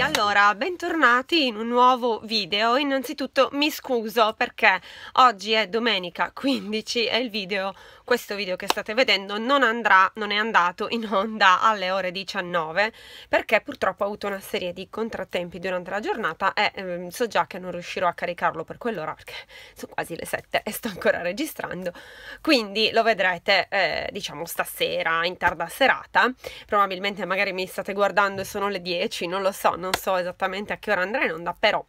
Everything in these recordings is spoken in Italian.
allora, bentornati in un nuovo video. Innanzitutto mi scuso perché oggi è domenica 15 e il video questo video che state vedendo non andrà, non è andato in onda alle ore 19 perché purtroppo ho avuto una serie di contrattempi durante la giornata e ehm, so già che non riuscirò a caricarlo per quell'ora perché sono quasi le 7 e sto ancora registrando. Quindi lo vedrete eh, diciamo stasera in tarda serata. Probabilmente magari mi state guardando e sono le 10 non lo so non so esattamente a che ora andrà in onda però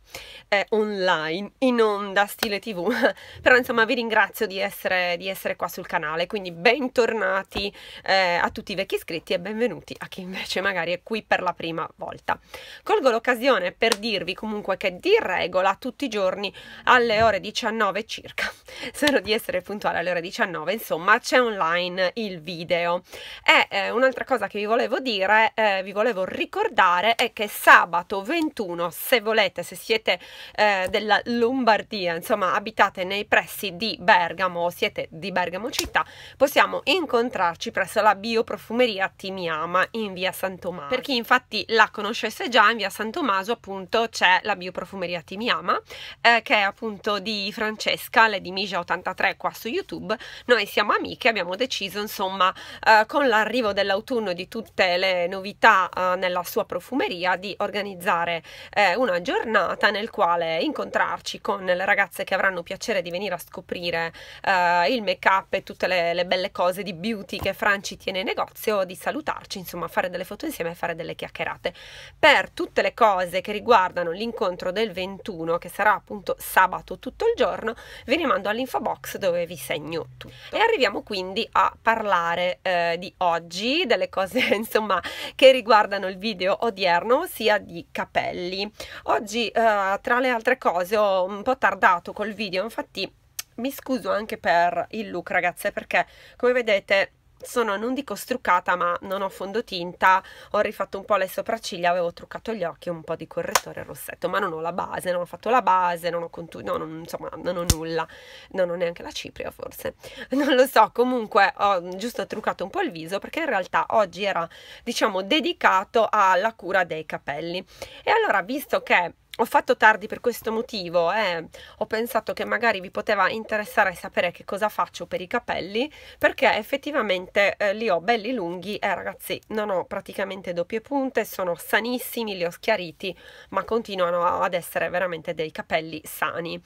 è online in onda stile tv però insomma vi ringrazio di essere, di essere qua sul canale canale, quindi bentornati eh, a tutti i vecchi iscritti e benvenuti a chi invece magari è qui per la prima volta. Colgo l'occasione per dirvi comunque che di regola tutti i giorni alle ore 19 circa, spero di essere puntuale alle ore 19, insomma c'è online il video. E eh, un'altra cosa che vi volevo dire, eh, vi volevo ricordare è che sabato 21, se volete, se siete eh, della Lombardia, insomma abitate nei pressi di Bergamo, siete di Bergamo città, possiamo incontrarci presso la bioprofumeria Timiama in via San Tommaso. Per chi infatti la conoscesse già, in via San Tommaso appunto c'è la bioprofumeria Timiama eh, che è appunto di Francesca, Lady Mija 83 qua su YouTube. Noi siamo amiche, abbiamo deciso insomma eh, con l'arrivo dell'autunno di tutte le novità eh, nella sua profumeria di organizzare eh, una giornata nel quale incontrarci con le ragazze che avranno piacere di venire a scoprire eh, il make up e tutte le le, le, belle cose di beauty che Franci tiene in negozio, di salutarci, insomma fare delle foto insieme e fare delle chiacchierate. Per tutte le cose che riguardano l'incontro del 21, che sarà appunto sabato tutto il giorno, vi rimando all'info box dove vi segno tutto. E arriviamo quindi a parlare eh, di oggi, delle cose insomma che riguardano il video odierno, ossia di capelli. Oggi eh, tra le altre cose ho un po' tardato col video, infatti mi scuso anche per il look ragazze perché come vedete sono non dico struccata ma non ho fondotinta ho rifatto un po' le sopracciglia avevo truccato gli occhi un po' di correttore rossetto ma non ho la base non ho fatto la base non ho contu- no, non, insomma non ho nulla non ho neanche la cipria forse. Non lo so comunque ho giusto truccato un po' il viso perché in realtà oggi era diciamo dedicato alla cura dei capelli. E allora visto che ho fatto tardi per questo motivo eh. ho pensato che magari vi poteva interessare sapere che cosa faccio per i capelli perché effettivamente eh, li ho belli lunghi e ragazzi non ho praticamente doppie punte sono sanissimi li ho schiariti ma continuano ad essere veramente dei capelli sani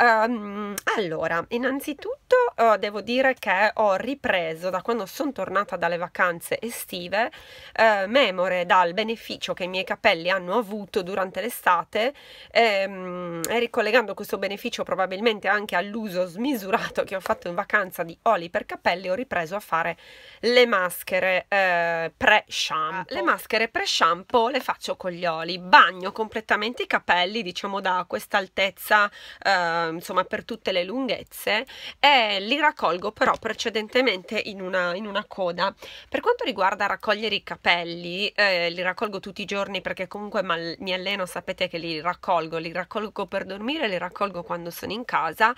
um, allora innanzitutto uh, devo dire che ho ripreso da quando sono tornata dalle vacanze estive uh, memore dal beneficio che i miei capelli hanno avuto durante l'estate ehm, e ricollegando questo beneficio probabilmente anche all'uso smisurato che ho fatto in vacanza di oli per capelli ho ripreso a fare le maschere eh, pre-shampoo. Le maschere pre-shampoo le faccio con gli oli. Bagno completamente i capelli diciamo da questa altezza eh, insomma per tutte le lunghezze e li raccolgo però precedentemente in una, in una coda. Per quanto riguarda raccogliere i capelli eh, li raccolgo tutti i giorni perché comunque mi alleno sapete che li raccolgo, li raccolgo per dormire, li raccolgo quando sono in casa.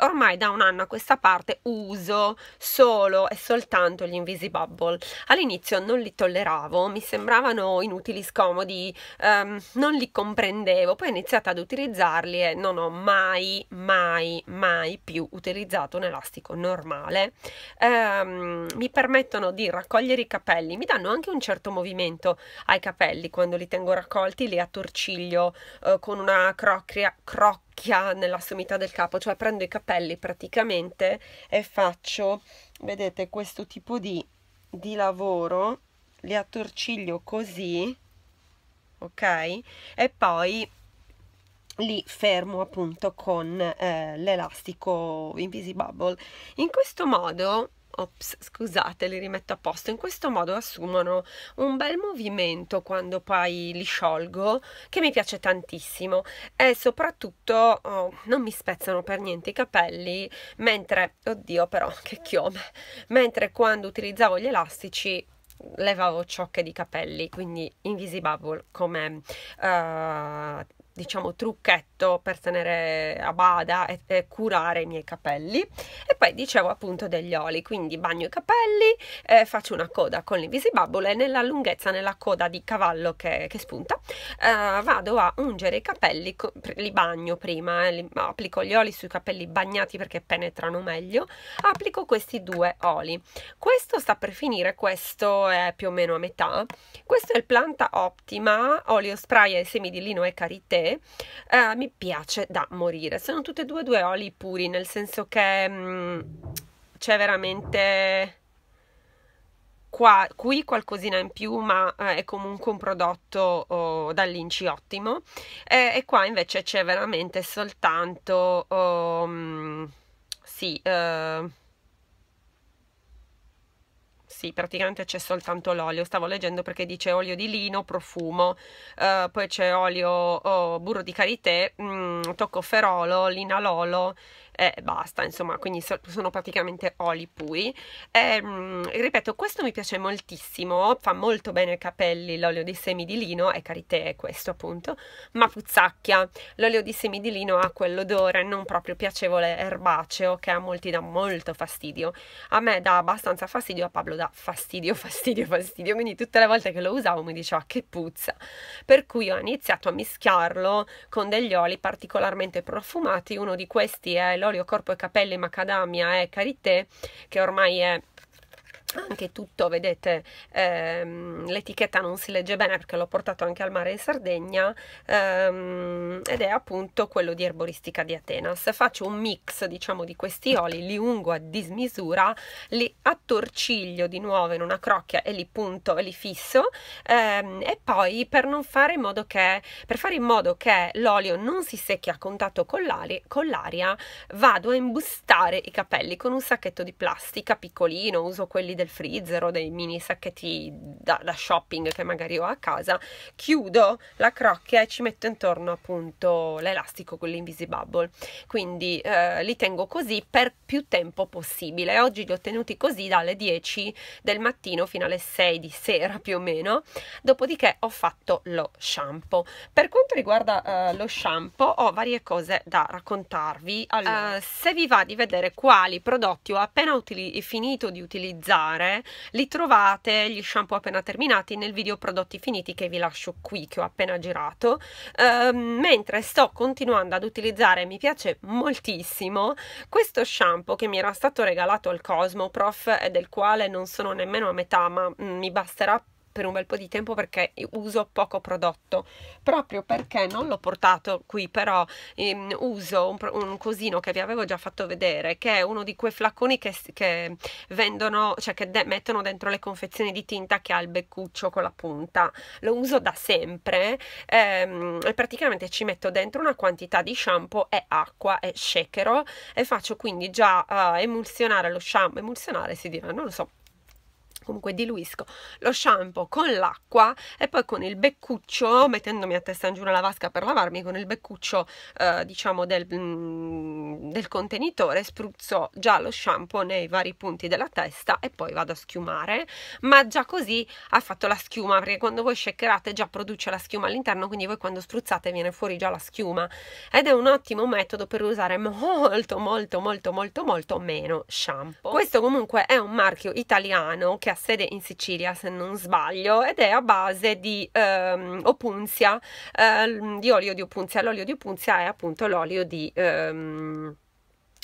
Ormai da un anno a questa parte uso solo e soltanto gli Invisibubble. All'inizio non li tolleravo, mi sembravano inutili, scomodi, um, non li comprendevo, poi ho iniziato ad utilizzarli e non ho mai, mai, mai più utilizzato un elastico normale. Um, mi permettono di raccogliere i capelli, mi danno anche un certo movimento ai capelli quando li tengo raccolti, li attorciglio uh, con una crocchia, crocchia nella sommità del capo, cioè prendo i capelli praticamente e faccio, vedete, questo tipo di, di lavoro, li attorciglio così, ok? E poi li fermo appunto con eh, l'elastico Invisibubble. In questo modo ops, scusate, li rimetto a posto. In questo modo assumono un bel movimento quando poi li sciolgo, che mi piace tantissimo e soprattutto oh, non mi spezzano per niente i capelli, mentre, oddio però, che chiome, mentre quando utilizzavo gli elastici levavo ciocche di capelli, quindi Invisibubble come uh, diciamo trucchetto per tenere a bada e, e, curare i miei capelli. E poi dicevo appunto degli oli. Quindi bagno i capelli eh, faccio una coda con l'invisibubble e nella lunghezza nella coda di cavallo che, che spunta eh, vado a ungere i capelli li bagno prima eh, li, applico gli oli sui capelli bagnati perché penetrano meglio applico questi due oli. Questo sta per finire questo è più o meno a metà. Questo è il planta optima olio spray ai semi di lino e karité eh, mi piace da morire. Sono tutte e due due oli puri, nel senso che mm, c'è veramente qua, qui qualcosina in più, ma eh, è comunque un prodotto oh, dall'Inci ottimo. Eh, e qua invece c'è veramente soltanto... Oh, mh, sì... Uh, sì, praticamente c'è soltanto l'olio. Stavo leggendo perché dice olio di lino, profumo, uh, poi c'è olio oh, burro di karité, mm, toccoferolo, linalolo e basta, insomma, quindi sono praticamente oli puri. E, mm, ripeto, questo mi piace moltissimo, fa molto bene ai capelli l'olio di semi di lino, e karité è questo appunto, ma puzzacchia. L'olio di semi di lino ha quell'odore non proprio piacevole erbaceo che a molti dà molto fastidio. A me dà abbastanza fastidio, a Pablo dà fastidio, fastidio, fastidio, quindi tutte le volte che lo usavo mi diceva che puzza. Per cui ho iniziato a mischiarlo con degli oli particolarmente profumati, uno di questi è l'olio corpo e capelli macadamia e karité che ormai è anche tutto, vedete, ehm, l'etichetta non si legge bene perché l'ho portato anche al mare in Sardegna ehm, ed è appunto quello di erboristica di Atenas. Faccio un mix, diciamo, di questi oli, li ungo a dismisura, li attorciglio di nuovo in una crocchia e li punto e li fisso ehm, e poi per non fare in modo che, per fare in modo che l'olio non si secchi a contatto con l'aria, vado a imbustare i capelli con un sacchetto di plastica piccolino, uso quelli del del freezer o dei mini sacchetti da, da shopping che magari ho a casa, chiudo la crocchia e ci metto intorno appunto l'elastico con l'invisibubble. Quindi eh, li tengo così per più tempo possibile. Oggi li ho tenuti così dalle 10 del mattino fino alle 6 di sera più o meno. Dopodiché ho fatto lo shampoo. Per quanto riguarda uh, lo shampoo, ho varie cose da raccontarvi. Allora, uh, se vi va di vedere quali prodotti ho appena finito di utilizzare fare. Li trovate gli shampoo appena terminati nel video prodotti finiti che vi lascio qui che ho appena girato. Uh, mentre sto continuando ad utilizzare mi piace moltissimo questo shampoo che mi era stato regalato al Cosmo Prof e del quale non sono nemmeno a metà ma mm, mi basterà per un bel po' di tempo perché uso poco prodotto proprio perché non l'ho portato qui però ehm, uso un, un, cosino che vi avevo già fatto vedere che è uno di quei flacconi che, che vendono cioè che de mettono dentro le confezioni di tinta che ha il beccuccio con la punta. Lo uso da sempre ehm, e praticamente ci metto dentro una quantità di shampoo e acqua e shakero e faccio quindi già uh, emulsionare lo shampoo emulsionare si dirà non lo so comunque diluisco lo shampoo con l'acqua e poi con il beccuccio mettendomi a testa in giù nella vasca per lavarmi con il beccuccio eh, diciamo del, mm, del contenitore spruzzo già lo shampoo nei vari punti della testa e poi vado a schiumare. Ma già così ha fatto la schiuma perché quando voi shakerate già produce la schiuma all'interno quindi voi quando spruzzate viene fuori già la schiuma. Ed è un ottimo metodo per usare molto molto molto molto molto meno shampoo. Questo comunque è un marchio italiano che ha sede in Sicilia se non sbaglio ed è a base di ehm, opunzia, ehm, di olio di opunzia. L'olio di opunzia è appunto l'olio di... Ehm,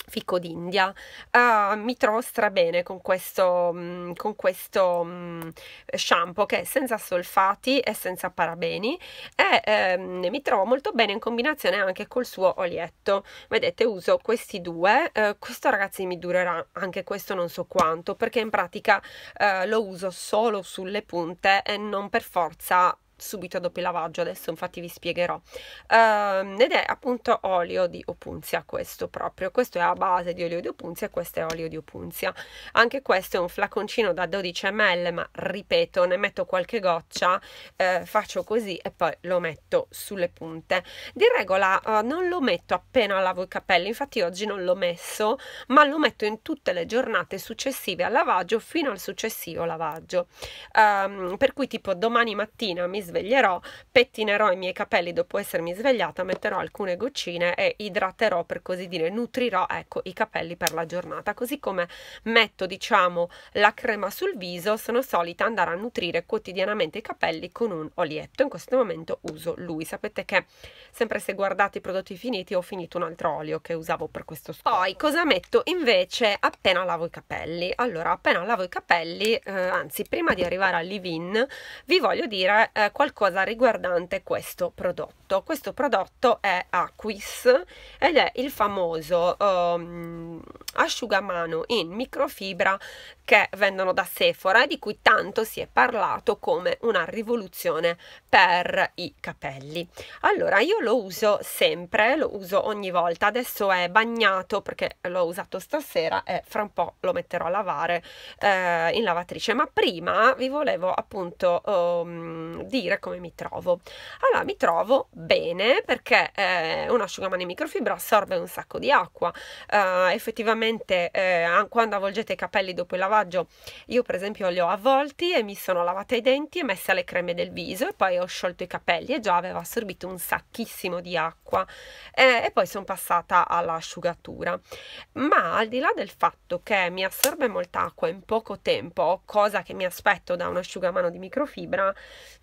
fico d'India. Uh, mi trovo strabene con questo, mm, con questo um, shampoo che è senza solfati e senza parabeni e um, mi trovo molto bene in combinazione anche col suo olietto. Vedete, uso questi due. Uh, questo ragazzi mi durerà anche questo non so quanto perché in pratica uh, lo uso solo sulle punte e non per forza subito dopo il lavaggio adesso infatti vi spiegherò. Uh, ed è appunto olio di opunzia questo proprio. Questo è a base di olio di opunzia questo è olio di opunzia. Anche questo è un flaconcino da 12 ml ma ripeto ne metto qualche goccia uh, faccio così e poi lo metto sulle punte. Di regola uh, non lo metto appena lavo i capelli infatti oggi non l'ho messo ma lo metto in tutte le giornate successive al lavaggio fino al successivo lavaggio. Um, per cui tipo domani mattina mi sveglierò, pettinerò i miei capelli dopo essermi svegliata, metterò alcune goccine e idraterò, per così dire, nutrirò, ecco, i capelli per la giornata, così come metto, diciamo, la crema sul viso, sono solita andare a nutrire quotidianamente i capelli con un olietto, in questo momento uso lui, sapete che sempre se guardate i prodotti finiti ho finito un altro olio che usavo per questo scopo. Poi cosa metto invece appena lavo i capelli? Allora, appena lavo i capelli, eh, anzi prima di arrivare al leave-in, vi voglio dire eh, qualcosa riguardante questo prodotto. Questo prodotto è Aquis ed è il famoso um, asciugamano in microfibra che vendono da Sephora e di cui tanto si è parlato come una rivoluzione per i capelli. Allora, io lo uso sempre, lo uso ogni volta, adesso è bagnato perché l'ho usato stasera e fra un po' lo metterò a lavare eh, in lavatrice, ma prima vi volevo appunto um, dire come mi trovo. Allora, mi trovo bene perché eh, un asciugamano in microfibra assorbe un sacco di acqua, eh, effettivamente eh, quando avvolgete i capelli dopo il lavaggio io per esempio li ho avvolti e mi sono lavata i denti e messa le creme del viso e poi ho sciolto i capelli e già aveva assorbito un sacchissimo di acqua. E, e poi sono passata all'asciugatura. Ma al di là del fatto che mi assorbe molta acqua in poco tempo cosa che mi aspetto da un asciugamano di microfibra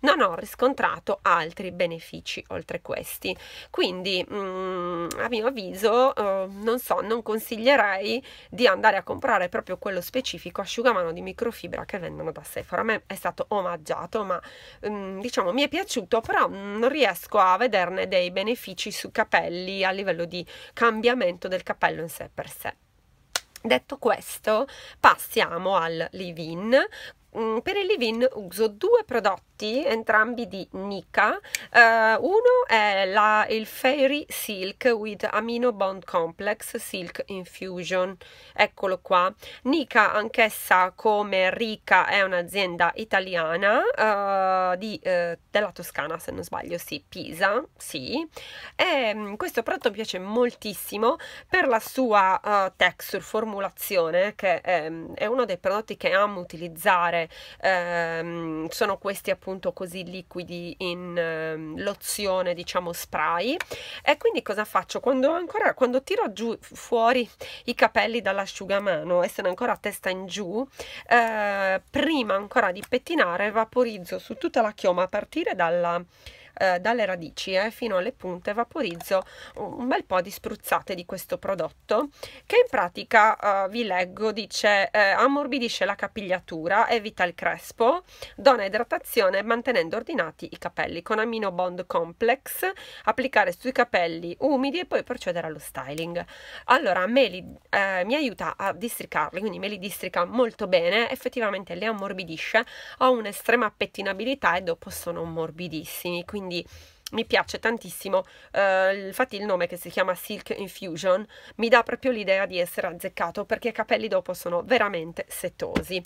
non ho riscontrato altri benefici oltre questi quindi mm, a mio avviso eh, non so non consiglierei di andare a comprare proprio quello specifico asciugamano di microfibra che vendono da Sephora. A me è stato omaggiato, ma um, diciamo mi è piaciuto, però non riesco a vederne dei benefici sui capelli a livello di cambiamento del capello in sé per sé. Detto questo, passiamo al leave-in. Mm, per il leave-in uso due prodotti prodotti, entrambi di Nika. Uh, uno è la, il Fairy Silk with Amino Bond Complex Silk Infusion. Eccolo qua. Nika, anch'essa come Rica, è un'azienda italiana uh, di, uh, della Toscana, se non sbaglio, sì, Pisa, sì. E, um, questo prodotto mi piace moltissimo per la sua texture, formulazione, che è, è, uno dei prodotti che amo utilizzare. Um, sono questi appunto appunto così liquidi in eh, lozione diciamo spray. E quindi cosa faccio? Quando ancora quando tiro giù fuori i capelli dall'asciugamano e sono ancora a testa in giù eh, prima ancora di pettinare vaporizzo su tutta la chioma a partire dalla eh, dalle radici eh, fino alle punte vaporizzo un bel po' di spruzzate di questo prodotto che in pratica eh, vi leggo dice eh, ammorbidisce la capigliatura evita il crespo dona idratazione mantenendo ordinati i capelli con amino bond complex applicare sui capelli umidi e poi procedere allo styling. Allora me li, eh, mi aiuta a districarli quindi me li districa molto bene effettivamente li ammorbidisce ho un'estrema pettinabilità e dopo sono morbidissimi quindi 你 mi piace tantissimo, uh, infatti il nome che si chiama Silk Infusion mi dà proprio l'idea di essere azzeccato perché i capelli dopo sono veramente setosi.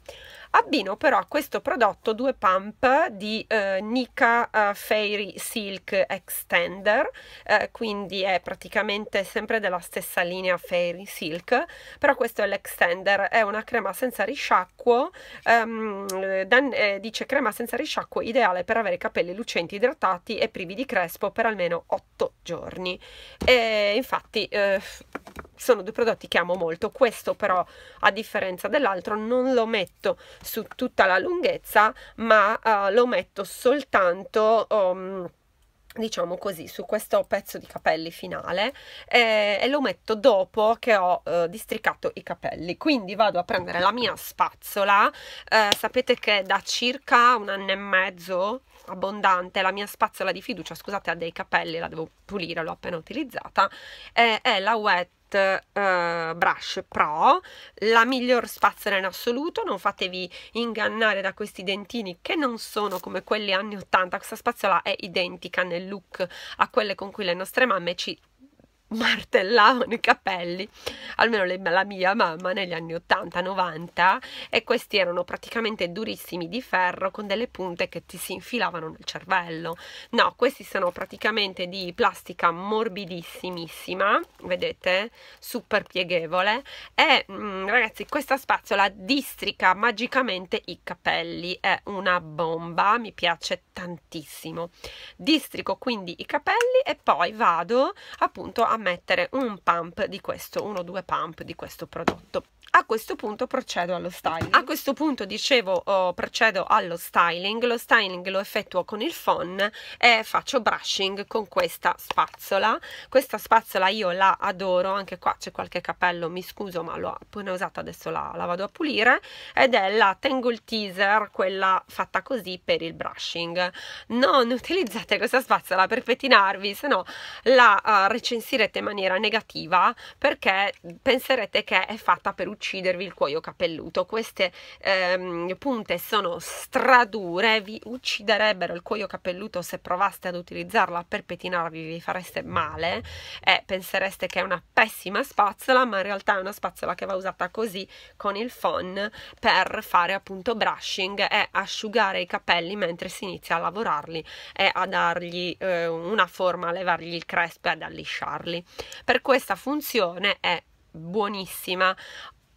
Abbino però a questo prodotto due pump di uh, Nika uh, Fairy Silk Extender, quindi è praticamente sempre della stessa linea Fairy Silk, però questo è l'extender, è una crema senza risciacquo, um, dan, eh, dice crema senza risciacquo ideale per avere capelli lucenti, idratati e privi di crespo per almeno 8 giorni. E infatti eh, sono due prodotti che amo molto. Questo però a differenza dell'altro non lo metto su tutta la lunghezza ma uh, lo metto soltanto um, diciamo così su questo pezzo di capelli finale eh, e lo metto dopo che ho eh, districato i capelli. Quindi vado a prendere la mia spazzola. Eh, sapete che da circa un anno e mezzo abbondante, la mia spazzola di fiducia, scusate, ha dei capelli, la devo pulire, l'ho appena utilizzata, è, è la Wet Uh, brush pro la miglior spazzola in assoluto non fatevi ingannare da questi dentini che non sono come quelli anni 80 questa spazzola è identica nel look a quelle con cui le nostre mamme ci martellavano i capelli, almeno le, la mia mamma negli anni 80-90 e questi erano praticamente durissimi di ferro con delle punte che ti si infilavano nel cervello. No, questi sono praticamente di plastica morbidissimissima, vedete, super pieghevole e mh, mm, ragazzi questa spazzola districa magicamente i capelli, è una bomba, mi piace tantissimo. Districo quindi i capelli e poi vado appunto a mettere un pump di questo, uno o due pump di questo prodotto a questo punto procedo allo styling. A questo punto dicevo oh, procedo allo styling. Lo styling lo effettuo con il phon e faccio brushing con questa spazzola. Questa spazzola io la adoro anche qua c'è qualche capello mi scuso ma l'ho appena usata adesso la, la vado a pulire. Ed è la Tangle Teaser quella fatta così per il brushing. Non utilizzate questa spazzola per pettinarvi se no la uh, recensirete in maniera negativa perché penserete che è fatta per uccidere uccidervi il cuoio capelluto. Queste ehm, punte sono stradure, vi ucciderebbero il cuoio capelluto se provaste ad utilizzarla per pettinarvi, vi fareste male e pensereste che è una pessima spazzola, ma in realtà è una spazzola che va usata così con il phon per fare appunto brushing e asciugare i capelli mentre si inizia a lavorarli e a dargli eh, una forma, a levargli il crespo e ad allisciarli. Per questa funzione è buonissima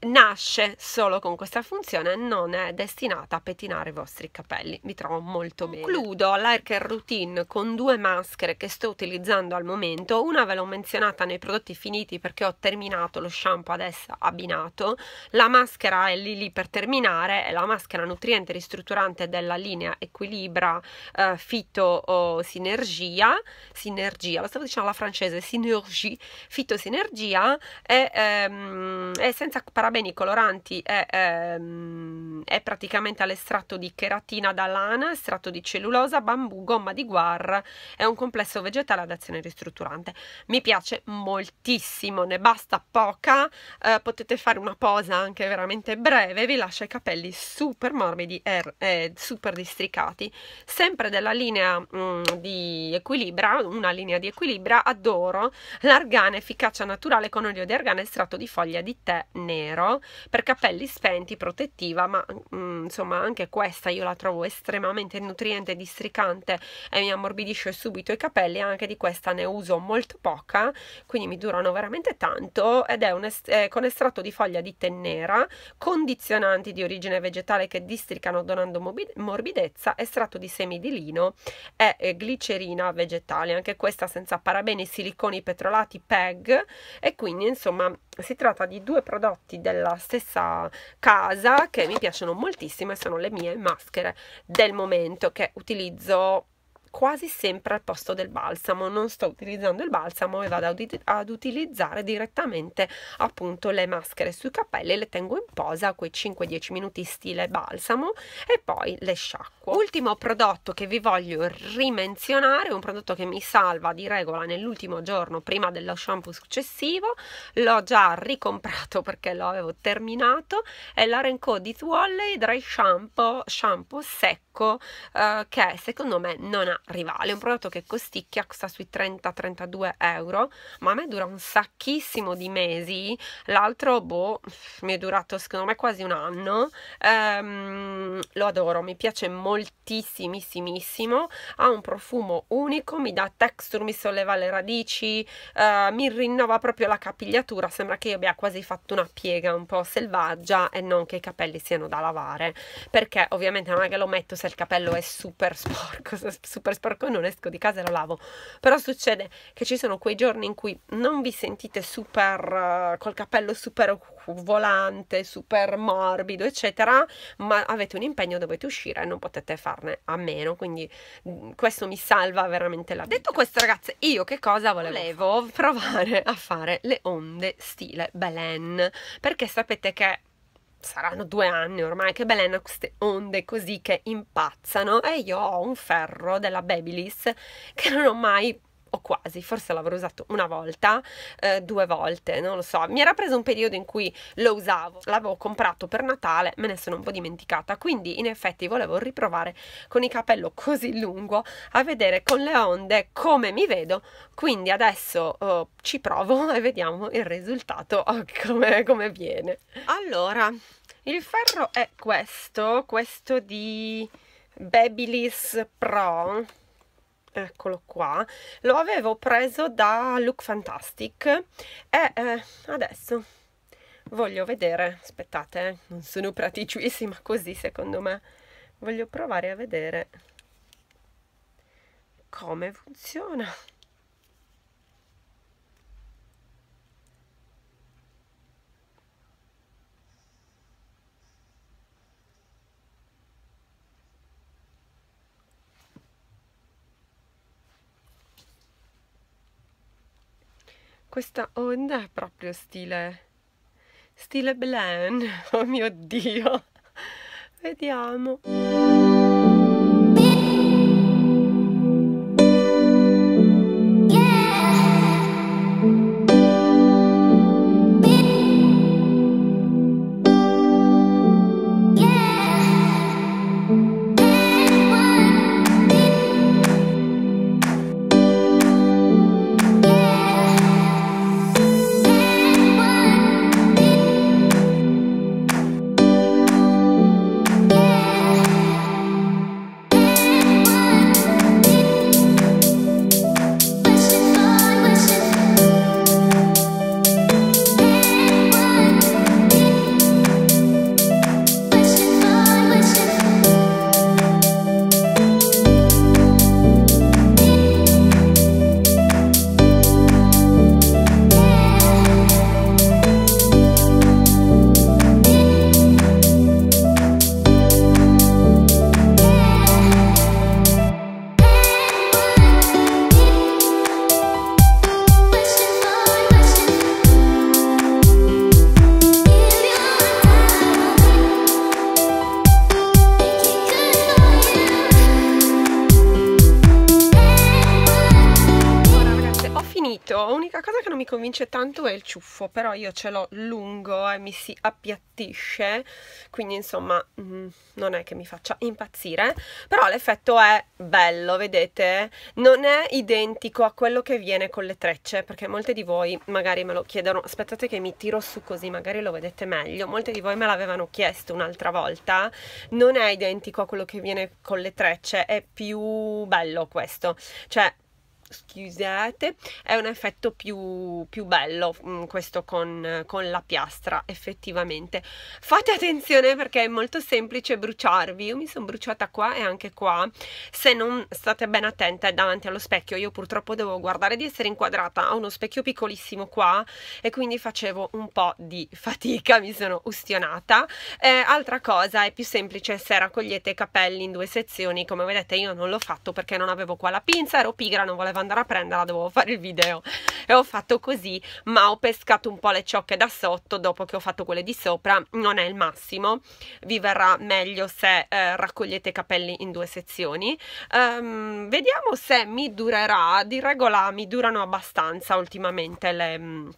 nasce solo con questa funzione non è destinata a pettinare i vostri capelli. Mi trovo molto bene. Concludo l'hair care routine con due maschere che sto utilizzando al momento. Una ve l'ho menzionata nei prodotti finiti perché ho terminato lo shampoo adesso abbinato. La maschera è lì lì per terminare è la maschera nutriente ristrutturante della linea Equilibra eh, Fito o Sinergia. Sinergia, lo stavo dicendo alla francese Synergie, Fito Sinergia è, ehm, è senza parabeni bene i coloranti è, ehm, è praticamente all'estratto di cheratina da lana, estratto di cellulosa, bambù, gomma di guar, è un complesso vegetale ad azione ristrutturante. Mi piace moltissimo, ne basta poca, eh, potete fare una posa anche veramente breve, vi lascia i capelli super morbidi e eh, super districati. Sempre della linea mh, mm, di Equilibra, una linea di Equilibra, adoro l'argane efficacia naturale con olio di argane estratto di foglia di tè nero nero per capelli spenti protettiva ma mm, insomma anche questa io la trovo estremamente nutriente districante e mi ammorbidisce subito i capelli anche di questa ne uso molto poca quindi mi durano veramente tanto ed è un est eh, con estratto di foglia di tè nera condizionanti di origine vegetale che districano donando morbidezza estratto di semi di lino e glicerina vegetale anche questa senza parabeni siliconi petrolati PEG e quindi insomma si tratta di due prodotti della stessa casa che mi piacciono moltissimo e sono le mie maschere del momento che utilizzo quasi sempre al posto del balsamo. Non sto utilizzando il balsamo e vado ad, utilizzare direttamente appunto le maschere sui capelli le tengo in posa quei 5-10 minuti stile balsamo e poi le sciacquo. Ultimo prodotto che vi voglio rimenzionare un prodotto che mi salva di regola nell'ultimo giorno prima dello shampoo successivo l'ho già ricomprato perché lo avevo terminato è l'Arenco di Wally Dry Shampoo shampoo secco eh, che secondo me non ha rivale, un prodotto che costicchia, costa sui 30-32 euro, ma a me dura un sacchissimo di mesi, l'altro, boh, mi è durato secondo me quasi un anno, ehm, lo adoro, mi piace moltissimissimo, ha un profumo unico, mi dà texture, mi solleva le radici, eh, mi rinnova proprio la capigliatura, sembra che io abbia quasi fatto una piega un po' selvaggia e non che i capelli siano da lavare, perché ovviamente non è che lo metto se il capello è super sporco, super sporco non esco di casa e lo lavo. Però succede che ci sono quei giorni in cui non vi sentite super uh, col capello super volante super morbido eccetera ma avete un impegno dovete uscire e non potete farne a meno. Quindi mm, questo mi salva veramente la vita. Detto questo ragazze io che cosa volevo, volevo provare a fare le onde stile Belen. Perché sapete che saranno due anni ormai che Belen ha queste onde così che impazzano e io ho un ferro della Babyliss che non ho mai o quasi, forse l'avrò usato una volta, eh, due volte, non lo so. Mi era preso un periodo in cui lo usavo, l'avevo comprato per Natale, me ne sono un po' dimenticata, quindi in effetti volevo riprovare con il capello così lungo a vedere con le onde come mi vedo, quindi adesso oh, ci provo e vediamo il risultato, oh, come, come viene. Allora, il ferro è questo, questo di Babyliss Pro, eccolo qua, lo avevo preso da Look Fantastic e eh, adesso voglio vedere, aspettate, eh, non sono praticissima così secondo me, voglio provare a vedere come funziona. Questa onda è proprio stile stile Belen. Oh mio dio. Vediamo L'unica cosa che non mi convince tanto è il ciuffo, però io ce l'ho lungo e mi si appiattisce, quindi insomma mm, non è che mi faccia impazzire, però l'effetto è bello, vedete? Non è identico a quello che viene con le trecce, perché molte di voi magari me lo chiedono, aspettate che mi tiro su così magari lo vedete meglio, molte di voi me l'avevano chiesto un'altra volta, non è identico a quello che viene con le trecce, è più bello questo, cioè scusate è un effetto più, più bello mm, questo con, con, la piastra effettivamente. Fate attenzione perché è molto semplice bruciarvi. Io mi sono bruciata qua e anche qua. Se non state ben attente davanti allo specchio. Io purtroppo devo guardare di essere inquadrata a uno specchio piccolissimo qua e quindi facevo un po' di fatica mi sono ustionata. Eh, altra cosa è più semplice se raccogliete i capelli in due sezioni. Come vedete io non l'ho fatto perché non avevo qua la pinza ero pigra non volevo andare a prenderla dovevo fare il video. E ho fatto così ma ho pescato un po' le ciocche da sotto dopo che ho fatto quelle di sopra non è il massimo. Vi verrà meglio se eh, raccogliete i capelli in due sezioni. Um, vediamo se mi durerà. Di regola mi durano abbastanza ultimamente le mm,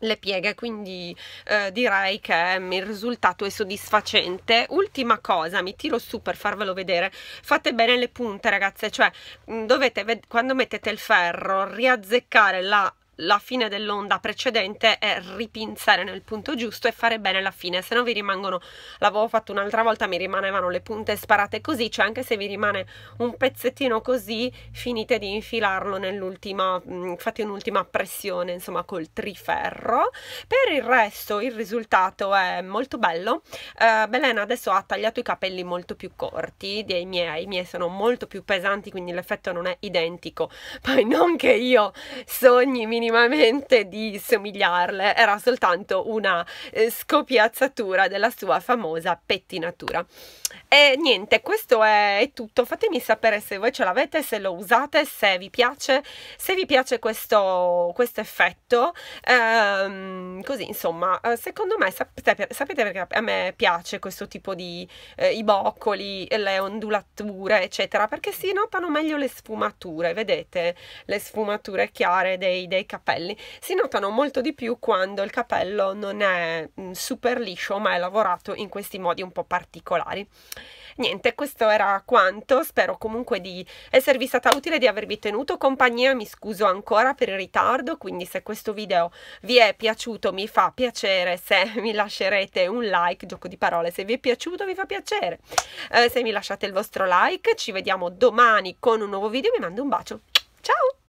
le pieghe quindi eh, direi che il risultato è soddisfacente. Ultima cosa mi tiro su per farvelo vedere. Fate bene le punte ragazze cioè dovete quando mettete il ferro riazzeccare la la fine dell'onda precedente è ripinzare nel punto giusto e fare bene la fine. Se no vi rimangono l'avevo fatto un'altra volta mi rimanevano le punte sparate così cioè anche se vi rimane un pezzettino così finite di infilarlo nell'ultima mm, fate un'ultima pressione insomma col triferro. Per il resto il risultato è molto bello. Uh, Belena adesso ha tagliato i capelli molto più corti dei miei i miei sono molto più pesanti quindi l'effetto non è identico. Poi non che io sogni mini minimamente di somigliarle, era soltanto una eh, scopiazzatura della sua famosa pettinatura. E niente, questo è, tutto. Fatemi sapere se voi ce l'avete, se lo usate, se vi piace, se vi piace questo, questo effetto. Ehm, così, insomma, eh, secondo me, sapete, perché a me piace questo tipo di eh, i boccoli, le ondulature, eccetera, perché si notano meglio le sfumature, vedete? Le sfumature chiare dei, dei capelli. Si notano molto di più quando il capello non è mm, super liscio, ma è lavorato in questi modi un po' particolari. Niente, questo era quanto, spero comunque di esservi stata utile, di avervi tenuto compagnia, mi scuso ancora per il ritardo, quindi se questo video vi è piaciuto mi fa piacere. Se mi lascerete un like, gioco di parole, se vi è piaciuto vi fa piacere, eh, se mi lasciate il vostro like, ci vediamo domani con un nuovo video, vi mando un bacio,